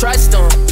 trust him.